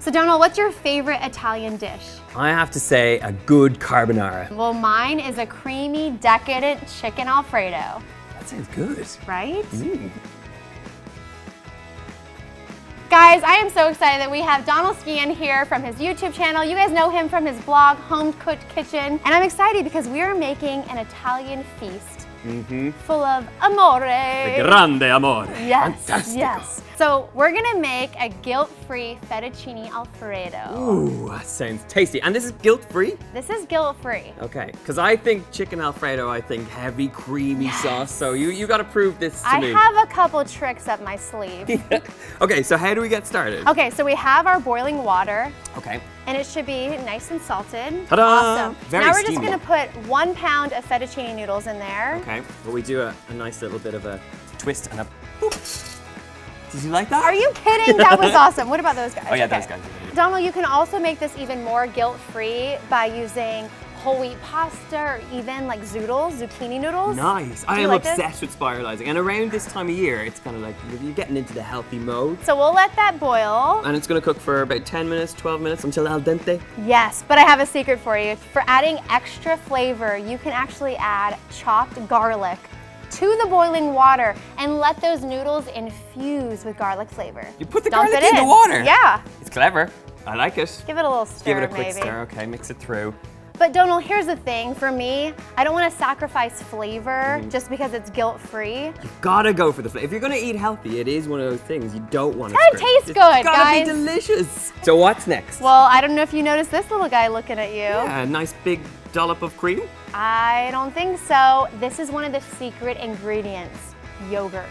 So Donal, what's your favorite Italian dish? I have to say a good carbonara. Well, mine is a creamy, decadent chicken Alfredo. That sounds good. Right? Mm. Guys, I am so excited that we have Donal Skehan here from his YouTube channel. You guys know him from his blog, Home Cooked Kitchen. And I'm excited because we are making an Italian feast Mm -hmm. full of amore. The grande amore. Yes, Fantastico. yes. So we're gonna make a guilt-free fettuccine alfredo. Ooh, that sounds tasty. And this is guilt-free? This is guilt-free. Okay, because I think chicken alfredo, I think heavy, creamy Yes. sauce. So you, you gotta prove this to I me. have a couple tricks up my sleeve. okay, so how do we get started? okay, so we have our boiling water. Okay. And it should be nice and salted. Ta-da! Awesome. Very now we're just steamy. gonna put one pound of fettuccine noodles in there. Okay, well we do a, a nice little bit of a twist and a boop. Did you like that? Are you kidding? That was awesome. What about those guys? Oh yeah, Okay. those guys. Donal, you can also make this even more guilt-free by using whole wheat pasta or even like zoodles, zucchini noodles. Nice. Do I am like this? obsessed with spiralizing. And around this time of year, it's kind of like you're- you're getting into the healthy mode. So we'll let that boil. And it's gonna cook for about 10 minutes, 12 minutes until al dente. Yes, but I have a secret for you. For adding extra flavor, you can actually add chopped garlic to the boiling water and let those noodles infuse with garlic flavor. You put the Dump garlic it in the water? Yeah. It's clever. I like it. Give it a little stir, Give it a quick maybe. stir, okay, mix it through. But Donal, here's the thing. For me, I don't want to sacrifice flavor Mm-hmm. just because it's guilt-free. You've gotta go for the flavor. If you're gonna eat healthy, it is one of those things you don't want to Gotta taste good, gotta guys. be delicious. So what's next? Well, I don't know if you noticed this little guy looking at you. yeah, a nice big dollop of cream. I don't think so. This is one of the secret ingredients, yogurt.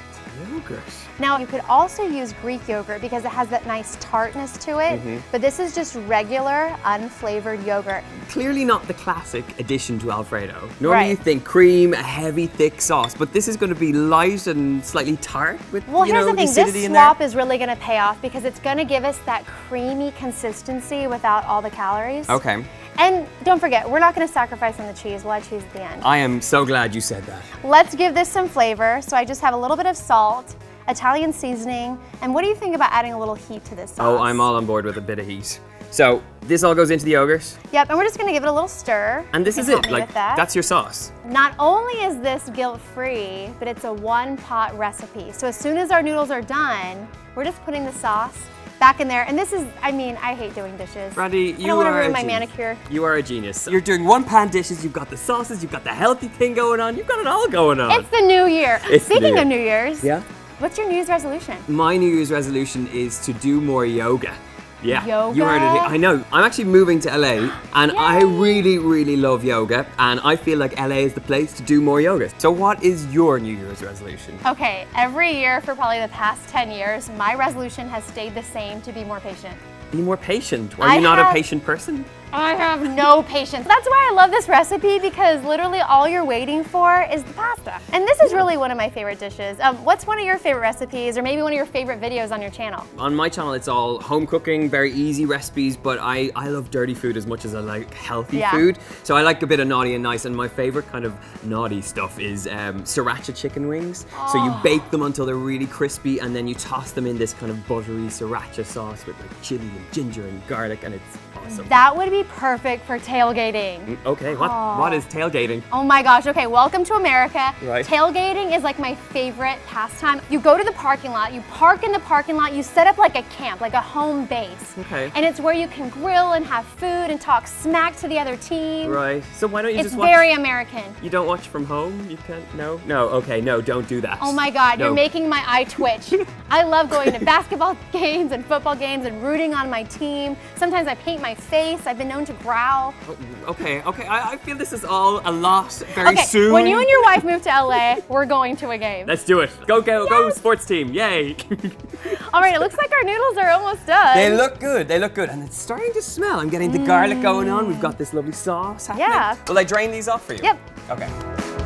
Yogurt. Now, you could also use Greek yogurt because it has that nice tartness to it, Mm-hmm. but this is just regular, unflavored yogurt. Clearly not the classic addition to Alfredo. Normally you think cream, a heavy, thick sauce, but this is going to be light and slightly tart with Well, here's know, the thing, this swap is really gonna pay off because it's gonna give us that creamy consistency without all the calories. Okay. And don't forget, we're not gonna sacrifice on the cheese, we'll add cheese at the end. I am so glad you said that. Let's give this some flavor. So I just have a little bit of salt, Italian seasoning, and what do you think about adding a little heat to this oh, sauce? Oh, I'm all on board with a bit of heat. So this all goes into the yogurt, Yep, and we're just gonna give it a little stir. and this is it. Like that. that's your sauce. Not only is this guilt-free, but it's a one-pot recipe. So as soon as our noodles are done, we're just putting the sauce back in there. And this is, I mean, I hate doing dishes. Brandi, I you don't want to are ruin my genius. manicure. You are a genius. You're doing one pan dishes. You've got the sauces. You've got the healthy thing going on. You've got it all going on. It's the new year. It's the Speaking new of. New Year's, yeah. what's your New Year's resolution? My New Year's resolution is to do more yoga. Yeah, you heard it. Yoga? I know. I'm actually moving to LA, and I really, really love yoga, and I feel like LA is the place to do more yoga. So, what is your New Year's resolution? Okay, every year for probably the past 10 years, my resolution has stayed the same to be more patient. Be more patient. Are I you not a patient person? I have no patience. That's why I love this recipe because literally all you're waiting for is the pasta. And this is really one of my favorite dishes. Um, what's one of your favorite recipes or maybe one of your favorite videos on your channel? On my channel, it's all home cooking, very easy recipes, but I, I love dirty food as much as I like healthy Yeah. food. So I like a bit of naughty and nice, and my favorite kind of naughty stuff is um, sriracha chicken wings. Oh. So you Oh. bake them until they're really crispy, and then you toss them in this kind of buttery sriracha sauce with like chili and ginger and garlic, and it's awesome. That would be perfect for tailgating. Mm, okay, what, what is tailgating? Oh my gosh, okay, welcome to America. Right. Tailgating is like my favorite pastime. You go to the parking lot, you park in the parking lot, you set up like a camp, like a home base. Okay. And it's where you can grill and have food and talk smack to the other team. Right. So why don't you It's just watch? very American. You don't watch from home? You can't? No? No, okay, no, don't do that. Oh my God, you're making my eye twitch. I love going to basketball games and football games and rooting on my team. Sometimes I paint my face. I've been known to growl. Oh, okay, okay, I, I feel this is all a lot very Okay, soon. when you and your wife move to LA, we're going to a game. Let's do it. Go, go, go, sports team. Yay. All right, it looks like our noodles are almost done. they look good. They look good. And it's starting to smell. I'm getting the garlic mm. going on. We've got this lovely sauce happening. Yeah. Will I drain these off for you? Yep. Okay.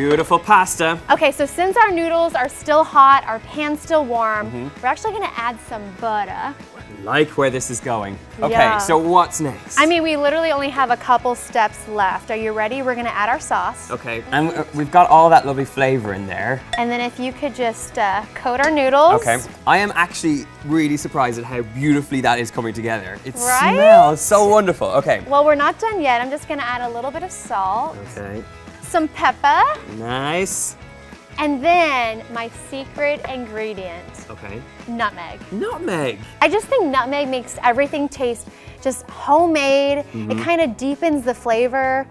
Beautiful pasta. Okay, so since our noodles are still hot, our pan's still warm, Mm-hmm. we're actually gonna add some butter. like where this is going. Okay, Yeah. so what's next? I mean, we literally only have a couple steps left. Are you ready? We're gonna add our sauce. Okay, and uh, we've got all that lovely flavor in there. And then if you could just uh, coat our noodles. Okay, I am actually really surprised at how beautifully that is coming together. It Right? smells so wonderful. Okay. Well, we're not done yet. I'm just gonna add a little bit of salt, Okay, some pepper, nice. and then my secret ingredient, Okay, nutmeg. nutmeg. I just think nutmeg makes everything taste just homemade. Mm-hmm. It kind of deepens the flavor.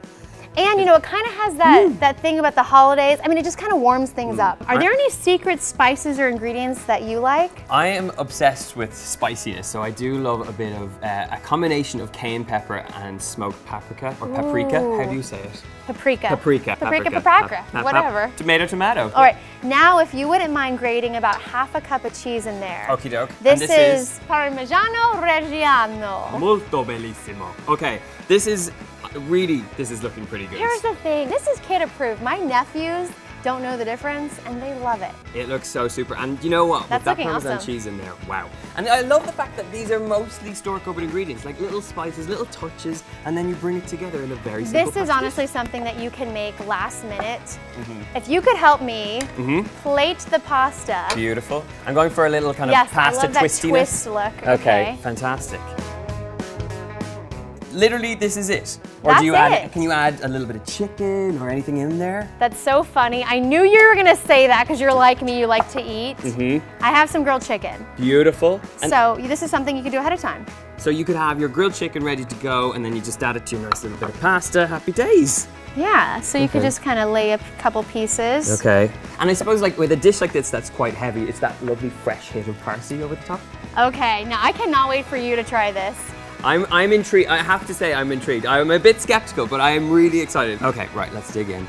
And you know, it kind of has that, that thing about the holidays. I mean, it just kind of warms things up. Are there any secret spices or ingredients that you like? I am obsessed with spiciness, so I do love a bit of uh, a combination of cayenne pepper and smoked paprika or paprika. How do you say it? Paprika. Paprika. Paprika, pap- paprika, pap- pap- whatever. Tomato, tomato. All right, now if you wouldn't mind grating about half a cup of cheese in there. Okie doke. This, and is, is Parmigiano Reggiano. molto bellissimo. Okay, this is really, this is looking pretty good. Here's the thing, this is kid approved. My nephews don't know the difference and they love it. It looks so super, and you know what? That's With that Parmesan awesome. cheese in there, wow. And I love the fact that these are mostly store-cupboard ingredients, like little spices, little touches, and then you bring it together in a very simple This is package. honestly something that you can make last minute. Mm-hmm. If you could help me plate the pasta. Beautiful. I'm going for a little kind Yes, of pasta I love that twistiness. twist look. Okay, Okay. fantastic. Literally, this is it. Or That's do you add? it. Can you add a little bit of chicken or anything in there? That's so funny. I knew you were gonna say that because you're like me, you like to eat. Mm-hmm. I have some grilled chicken. Beautiful. And so this is something you can do ahead of time. so you could have your grilled chicken ready to go, and then you just add it to your nice little bit of pasta. Happy days. Yeah, so you could just kind of lay a couple pieces. Okay. And I suppose like with a dish like this that's quite heavy, it's that lovely fresh hit of parsley over the top. Okay, now I cannot wait for you to try this. I'm I'm intrigued. I have to say I'm intrigued. I'm a bit skeptical, but I am really excited. Okay, right, let's dig in.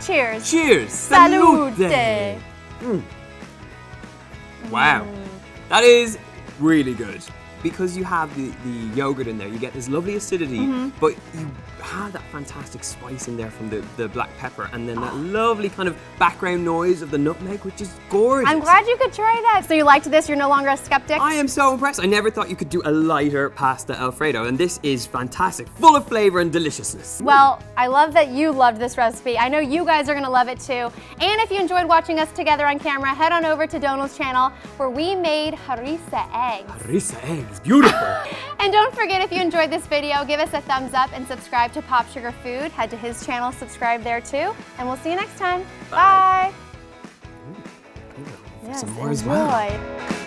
Cheers. Cheers! Salute! Wow. That is really good. Because you have the, the yogurt in there, you get this lovely acidity, Mm-hmm. but you that fantastic spice in there from the, the black pepper, and then that lovely kind of background noise of the nutmeg, which is gorgeous. I'm glad you could try that. So you liked this, you're no longer a skeptic? I am so impressed. I never thought you could do a lighter pasta Alfredo, and this is fantastic, full of flavor and deliciousness. Well, I love that you loved this recipe. I know you guys are gonna love it too. And if you enjoyed watching us together on camera, head on over to Donal's channel where we made harissa eggs. Harissa eggs, beautiful. And don't forget if you enjoyed this video, give us a thumbs up and subscribe to Pop Sugar Food. Head to his channel, subscribe there too. And we'll see you next time. Bye. Bye. Yes, Some more as well. enjoy.